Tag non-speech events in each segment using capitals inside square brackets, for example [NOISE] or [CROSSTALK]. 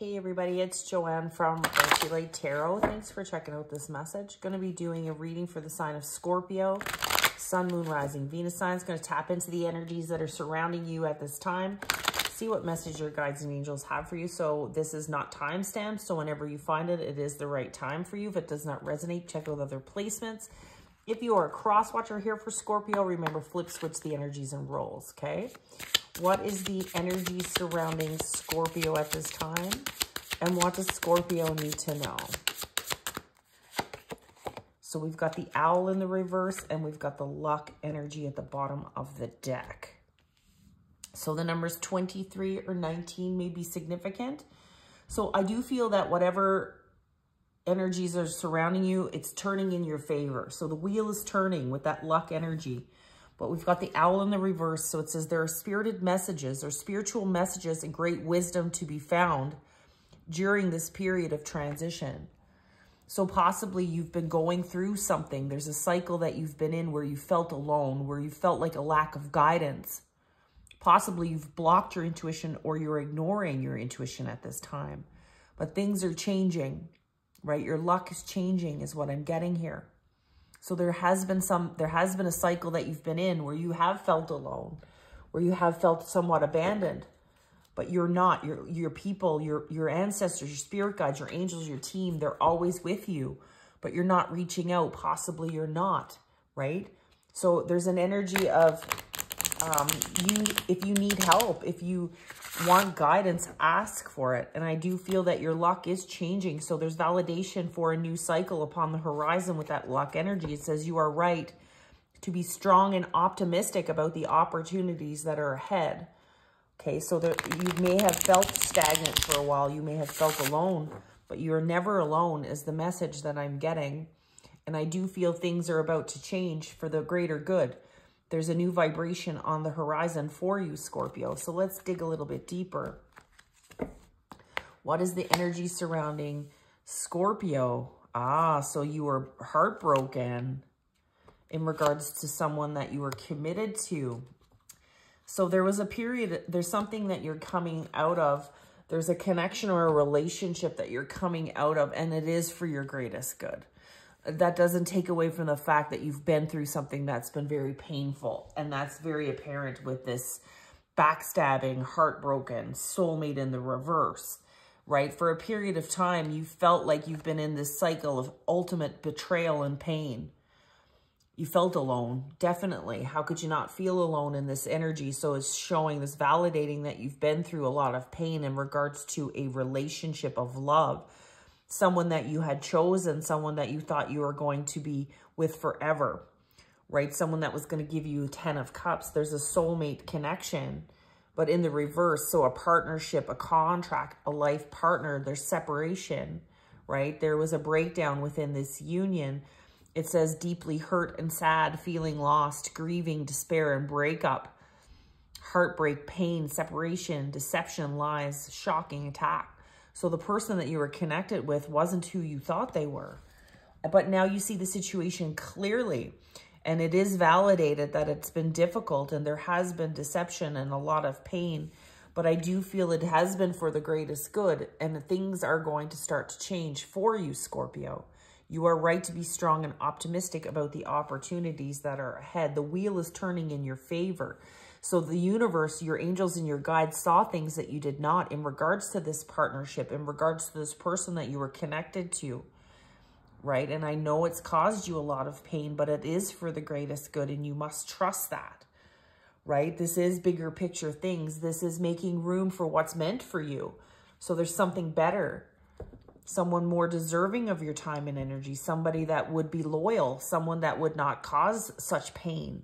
Hey everybody, it's Joanne from Artsylight Tarot. Thanks for checking out this message. Going to be doing a reading for the sign of Scorpio, Sun, Moon, Rising, Venus signs. Going to tap into the energies that are surrounding you at this time. See what message your guides and angels have for you. So this is not time stamped. So whenever you find it, it is the right time for you. If it does not resonate, check out other placements. If you are a cross watcher here for Scorpio, remember flip switch the energies and roles, okay? What is the energy surrounding Scorpio at this time? And what does Scorpio need to know? So we've got the owl in the reverse and we've got the luck energy at the bottom of the deck. So the numbers 23 or 19 may be significant. So I do feel that whatever energies are surrounding you, it's turning in your favor. So the wheel is turning with that luck energy. But we've got the owl in the reverse. So it says there are spirited messages or spiritual messages and great wisdom to be found during this period of transition. So possibly you've been going through something. There's a cycle that you've been in where you felt alone, where you felt like a lack of guidance. Possibly you've blocked your intuition or you're ignoring your intuition at this time. But things are changing, right? Your luck is changing is what I'm getting here. So there has been some, there has been a cycle that you've been in where you have felt alone, where you have felt somewhat abandoned, but you're not. Your your people, your your ancestors, your spirit guides, your angels, your team, they're always with you, but you're not reaching out. Possibly you're not, right? So there's an energy of um, you if you need help, if you want guidance, ask for it. And I do feel that your luck is changing. So there's validation for a new cycle upon the horizon with that luck energy. It says you are right to be strong and optimistic about the opportunities that are ahead. Okay, so that you may have felt stagnant for a while. You may have felt alone, but you're never alone is the message that I'm getting. And I do feel things are about to change for the greater good. There's a new vibration on the horizon for you, Scorpio. So let's dig a little bit deeper. What is the energy surrounding Scorpio? Ah, so you were heartbroken in regards to someone that you were committed to. So there was a period, there's something that you're coming out of. There's a connection or a relationship that you're coming out of, and it is for your greatest good that doesn't take away from the fact that you've been through something that's been very painful. And that's very apparent with this backstabbing, heartbroken, soulmate in the reverse, right? For a period of time, you felt like you've been in this cycle of ultimate betrayal and pain. You felt alone, definitely. How could you not feel alone in this energy? So it's showing this validating that you've been through a lot of pain in regards to a relationship of love someone that you had chosen, someone that you thought you were going to be with forever, right? Someone that was going to give you 10 of cups. There's a soulmate connection, but in the reverse. So a partnership, a contract, a life partner, there's separation, right? There was a breakdown within this union. It says deeply hurt and sad, feeling lost, grieving, despair, and breakup. Heartbreak, pain, separation, deception, lies, shocking attack. So the person that you were connected with wasn't who you thought they were. But now you see the situation clearly. And it is validated that it's been difficult and there has been deception and a lot of pain. But I do feel it has been for the greatest good. And things are going to start to change for you, Scorpio. You are right to be strong and optimistic about the opportunities that are ahead. The wheel is turning in your favor. So the universe, your angels and your guides saw things that you did not in regards to this partnership, in regards to this person that you were connected to, right? And I know it's caused you a lot of pain, but it is for the greatest good and you must trust that, right? This is bigger picture things. This is making room for what's meant for you. So there's something better, someone more deserving of your time and energy, somebody that would be loyal, someone that would not cause such pain,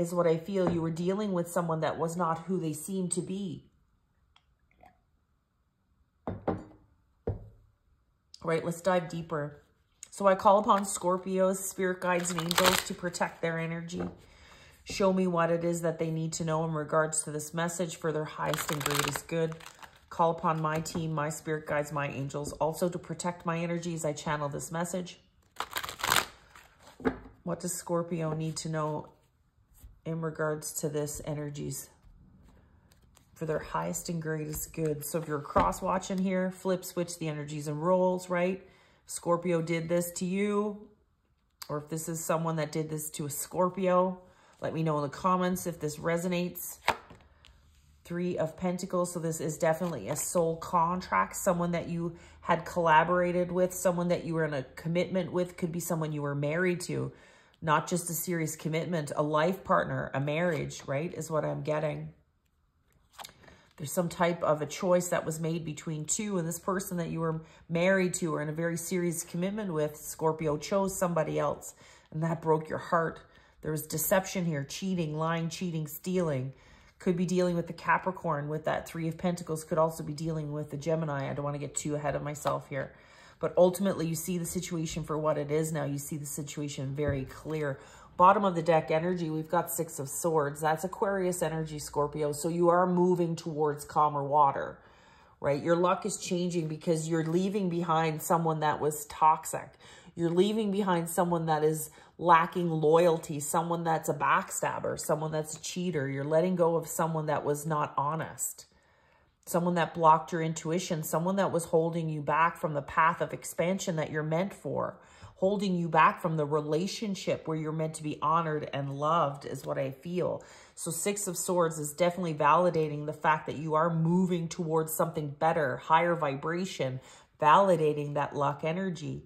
is what I feel. You were dealing with someone that was not who they seemed to be. Right, let's dive deeper. So I call upon Scorpios, spirit guides, and angels to protect their energy. Show me what it is that they need to know in regards to this message for their highest and greatest good. Call upon my team, my spirit guides, my angels, also to protect my energy as I channel this message. What does Scorpio need to know in regards to this energies for their highest and greatest good. So if you're cross watching here, flip switch the energies and roles, right? Scorpio did this to you, or if this is someone that did this to a Scorpio, let me know in the comments if this resonates. Three of Pentacles. So this is definitely a soul contract. Someone that you had collaborated with. Someone that you were in a commitment with. Could be someone you were married to. Not just a serious commitment. A life partner. A marriage, right? Is what I'm getting. There's some type of a choice that was made between two. And this person that you were married to or in a very serious commitment with, Scorpio, chose somebody else. And that broke your heart. There was deception here. Cheating, lying, cheating, stealing could be dealing with the Capricorn with that Three of Pentacles, could also be dealing with the Gemini. I don't want to get too ahead of myself here. But ultimately, you see the situation for what it is now. You see the situation very clear. Bottom of the deck energy, we've got Six of Swords. That's Aquarius energy, Scorpio. So you are moving towards calmer water, right? Your luck is changing because you're leaving behind someone that was toxic. You're leaving behind someone that is lacking loyalty, someone that's a backstabber, someone that's a cheater. You're letting go of someone that was not honest, someone that blocked your intuition, someone that was holding you back from the path of expansion that you're meant for, holding you back from the relationship where you're meant to be honored and loved is what I feel. So Six of Swords is definitely validating the fact that you are moving towards something better, higher vibration, validating that luck energy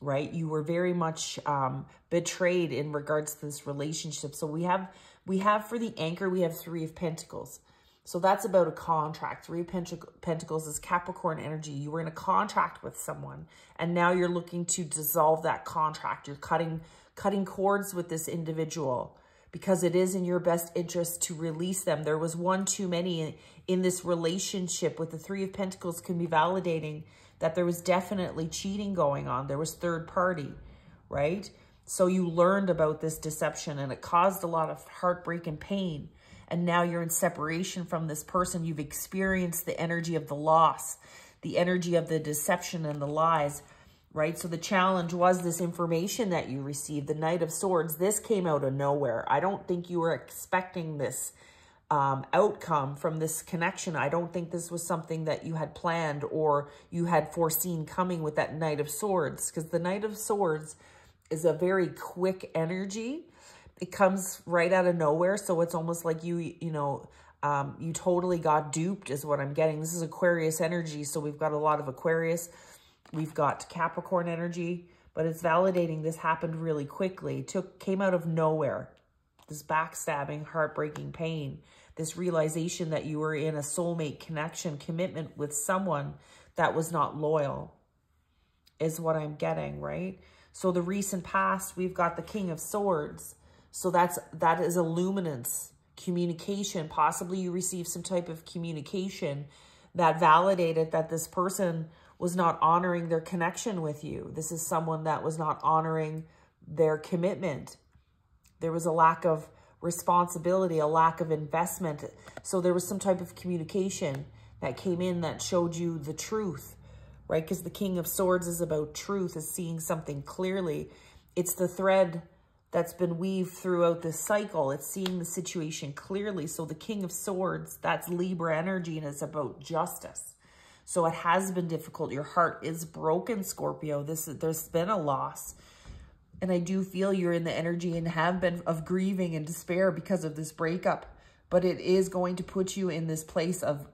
right? You were very much um, betrayed in regards to this relationship. So we have, we have for the anchor, we have three of pentacles. So that's about a contract. Three Pentacles is Capricorn energy. You were in a contract with someone and now you're looking to dissolve that contract. You're cutting, cutting cords with this individual because it is in your best interest to release them. There was one too many in this relationship with the Three of Pentacles can be validating that there was definitely cheating going on. There was third party, right? So you learned about this deception and it caused a lot of heartbreak and pain. And now you're in separation from this person. You've experienced the energy of the loss, the energy of the deception and the lies, right? So the challenge was this information that you received, the Knight of Swords. This came out of nowhere. I don't think you were expecting this um, outcome from this connection. I don't think this was something that you had planned or you had foreseen coming with that Knight of Swords because the Knight of Swords is a very quick energy. It comes right out of nowhere. So it's almost like you, you know, um, you totally got duped is what I'm getting. This is Aquarius energy. So we've got a lot of Aquarius. We've got Capricorn energy, but it's validating this happened really quickly. took Came out of nowhere. This backstabbing, heartbreaking pain this realization that you were in a soulmate connection, commitment with someone that was not loyal is what I'm getting, right? So the recent past, we've got the King of Swords. So that's that is illuminance, communication. Possibly you received some type of communication that validated that this person was not honoring their connection with you. This is someone that was not honoring their commitment. There was a lack of responsibility, a lack of investment. So there was some type of communication that came in that showed you the truth, right? Because the King of Swords is about truth, is seeing something clearly. It's the thread that's been weaved throughout this cycle. It's seeing the situation clearly. So the King of Swords, that's Libra energy and it's about justice. So it has been difficult. Your heart is broken, Scorpio. This is, There's been a loss. And I do feel you're in the energy and have been of grieving and despair because of this breakup. But it is going to put you in this place of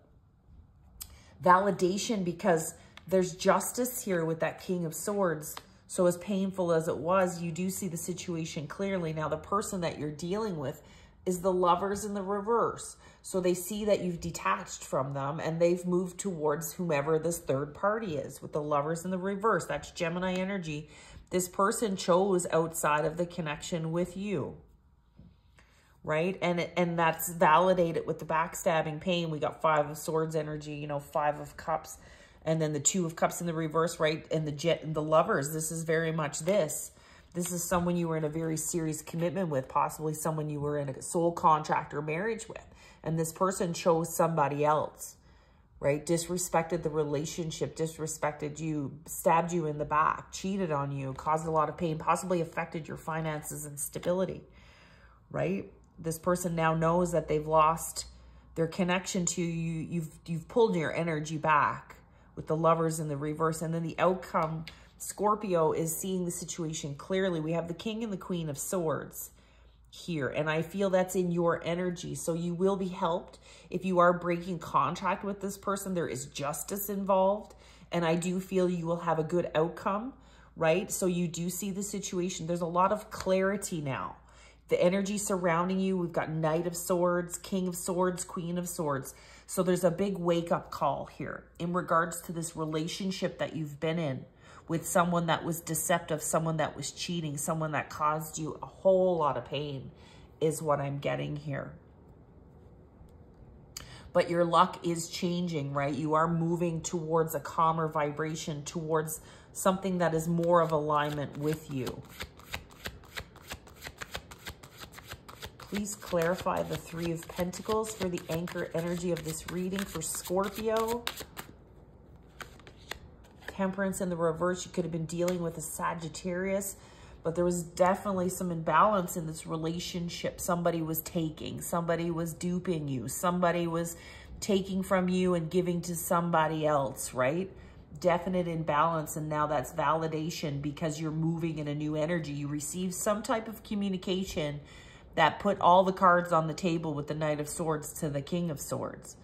validation because there's justice here with that King of Swords. So as painful as it was, you do see the situation clearly. Now, the person that you're dealing with is the lovers in the reverse. So they see that you've detached from them and they've moved towards whomever this third party is with the lovers in the reverse. That's Gemini energy. This person chose outside of the connection with you. Right? And and that's validated with the backstabbing pain. We got five of swords energy, you know, five of cups, and then the two of cups in the reverse, right? And the jet and the lovers. This is very much this. This is someone you were in a very serious commitment with, possibly someone you were in a soul contract or marriage with. And this person chose somebody else right? Disrespected the relationship, disrespected you, stabbed you in the back, cheated on you, caused a lot of pain, possibly affected your finances and stability, right? This person now knows that they've lost their connection to you, you've, you've pulled your energy back with the lovers in the reverse. And then the outcome, Scorpio is seeing the situation clearly. We have the king and the queen of swords here. And I feel that's in your energy. So you will be helped. If you are breaking contract with this person, there is justice involved. And I do feel you will have a good outcome, right? So you do see the situation. There's a lot of clarity now the energy surrounding you. We've got Knight of Swords, King of Swords, Queen of Swords. So there's a big wake-up call here in regards to this relationship that you've been in with someone that was deceptive, someone that was cheating, someone that caused you a whole lot of pain is what I'm getting here. But your luck is changing, right? You are moving towards a calmer vibration, towards something that is more of alignment with you. Please clarify the Three of Pentacles for the anchor energy of this reading for Scorpio. Temperance in the reverse. You could have been dealing with a Sagittarius, but there was definitely some imbalance in this relationship. Somebody was taking, somebody was duping you, somebody was taking from you and giving to somebody else, right? Definite imbalance, and now that's validation because you're moving in a new energy. You receive some type of communication that put all the cards on the table with the Knight of Swords to the King of Swords.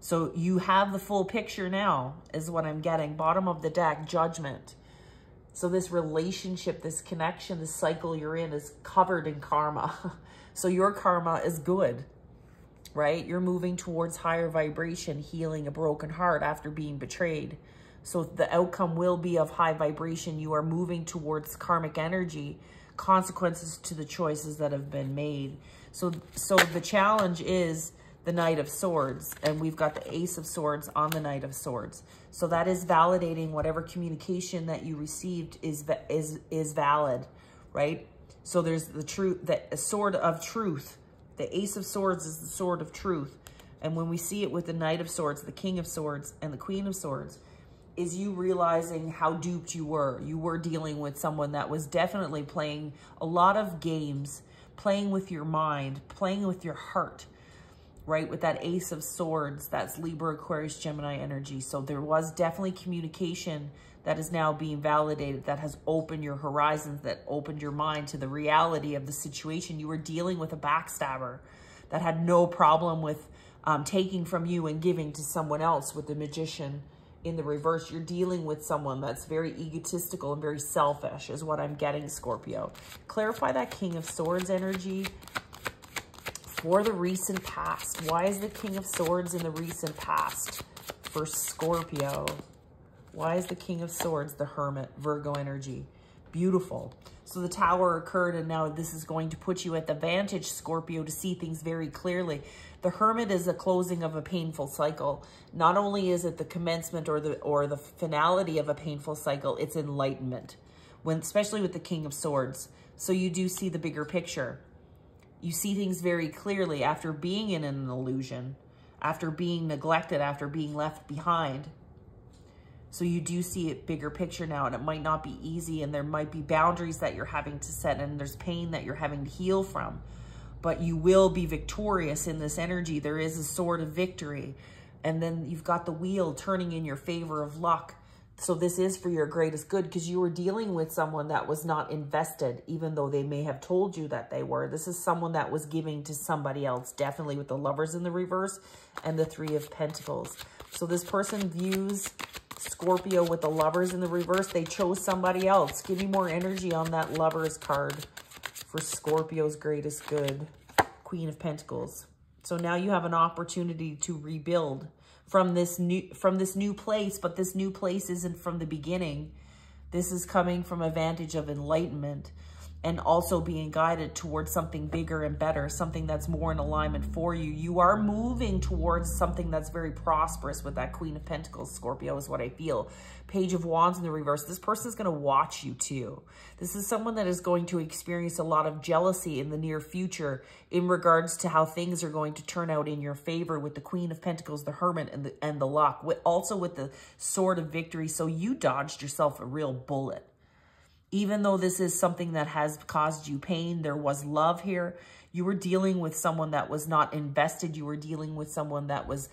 So you have the full picture now is what I'm getting. Bottom of the deck, Judgment. So this relationship, this connection, this cycle you're in is covered in karma. [LAUGHS] so your karma is good, right? You're moving towards higher vibration, healing a broken heart after being betrayed. So the outcome will be of high vibration. You are moving towards karmic energy consequences to the choices that have been made. So, so the challenge is the Knight of Swords, and we've got the Ace of Swords on the Knight of Swords. So that is validating whatever communication that you received is is is valid, right? So there's the truth, the a sword of truth. The Ace of Swords is the sword of truth. And when we see it with the Knight of Swords, the King of Swords, and the Queen of Swords, is you realizing how duped you were. You were dealing with someone that was definitely playing a lot of games, playing with your mind, playing with your heart, right? With that Ace of Swords, that's Libra, Aquarius, Gemini energy. So there was definitely communication that is now being validated, that has opened your horizons, that opened your mind to the reality of the situation. You were dealing with a backstabber that had no problem with um, taking from you and giving to someone else with the magician in the reverse, you're dealing with someone that's very egotistical and very selfish is what I'm getting, Scorpio. Clarify that King of Swords energy for the recent past. Why is the King of Swords in the recent past for Scorpio? Why is the King of Swords the Hermit, Virgo energy? Beautiful. So the tower occurred and now this is going to put you at the vantage, Scorpio, to see things very clearly. The hermit is a closing of a painful cycle. Not only is it the commencement or the or the finality of a painful cycle, it's enlightenment. When especially with the king of swords. So you do see the bigger picture. You see things very clearly after being in an illusion, after being neglected, after being left behind. So you do see a bigger picture now and it might not be easy and there might be boundaries that you're having to set and there's pain that you're having to heal from but you will be victorious in this energy. There is a sword of victory. And then you've got the wheel turning in your favor of luck. So this is for your greatest good because you were dealing with someone that was not invested, even though they may have told you that they were. This is someone that was giving to somebody else, definitely with the lovers in the reverse and the three of pentacles. So this person views Scorpio with the lovers in the reverse. They chose somebody else. Give me more energy on that lovers card for Scorpio's greatest good, Queen of Pentacles. So now you have an opportunity to rebuild from this new from this new place, but this new place isn't from the beginning. This is coming from a vantage of enlightenment and also being guided towards something bigger and better, something that's more in alignment for you. You are moving towards something that's very prosperous with that Queen of Pentacles, Scorpio, is what I feel. Page of Wands in the reverse. This person is going to watch you too. This is someone that is going to experience a lot of jealousy in the near future in regards to how things are going to turn out in your favor with the Queen of Pentacles, the Hermit, and the, and the Luck. With, also with the Sword of Victory. So you dodged yourself a real bullet even though this is something that has caused you pain, there was love here. You were dealing with someone that was not invested. You were dealing with someone that was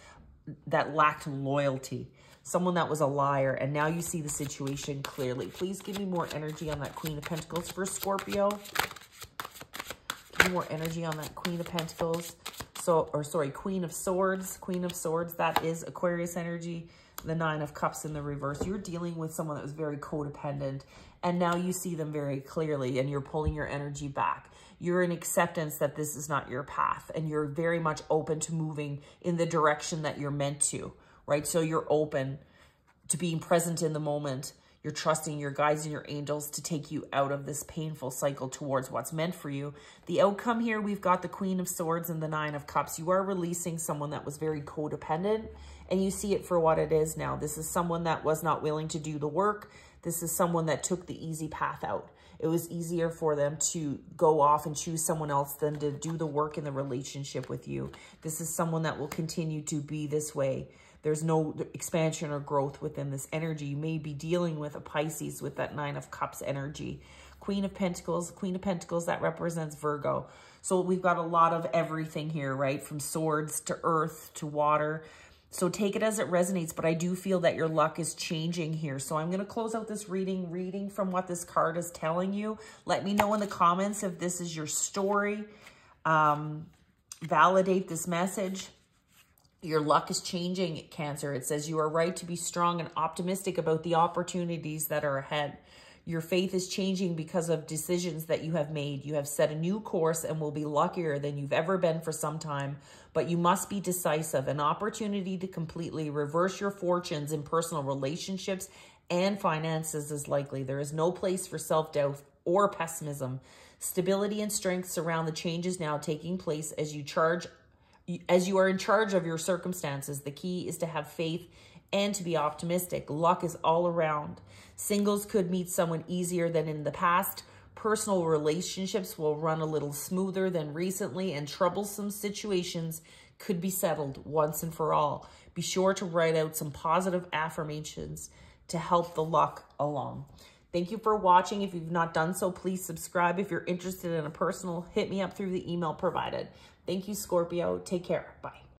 that lacked loyalty, someone that was a liar, and now you see the situation clearly. Please give me more energy on that Queen of Pentacles for Scorpio. More energy on that Queen of Pentacles. So, or sorry, Queen of Swords. Queen of Swords, that is Aquarius energy. The Nine of Cups in the reverse. You're dealing with someone that was very codependent, and now you see them very clearly, and you're pulling your energy back you're in acceptance that this is not your path and you're very much open to moving in the direction that you're meant to, right? So you're open to being present in the moment. You're trusting your guides and your angels to take you out of this painful cycle towards what's meant for you. The outcome here, we've got the Queen of Swords and the Nine of Cups. You are releasing someone that was very codependent and you see it for what it is now. This is someone that was not willing to do the work. This is someone that took the easy path out it was easier for them to go off and choose someone else than to do the work in the relationship with you. This is someone that will continue to be this way. There's no expansion or growth within this energy. You may be dealing with a Pisces with that Nine of Cups energy. Queen of Pentacles, Queen of Pentacles, that represents Virgo. So we've got a lot of everything here, right? From swords to earth to water. So take it as it resonates, but I do feel that your luck is changing here. So I'm going to close out this reading, reading from what this card is telling you. Let me know in the comments if this is your story. Um, validate this message. Your luck is changing, Cancer. It says you are right to be strong and optimistic about the opportunities that are ahead. Your faith is changing because of decisions that you have made. You have set a new course and will be luckier than you've ever been for some time, but you must be decisive. An opportunity to completely reverse your fortunes in personal relationships and finances is likely. There is no place for self-doubt or pessimism. Stability and strength surround the changes now taking place as you charge as you are in charge of your circumstances. The key is to have faith and to be optimistic. Luck is all around. Singles could meet someone easier than in the past. Personal relationships will run a little smoother than recently and troublesome situations could be settled once and for all. Be sure to write out some positive affirmations to help the luck along. Thank you for watching. If you've not done so, please subscribe. If you're interested in a personal, hit me up through the email provided. Thank you, Scorpio. Take care. Bye.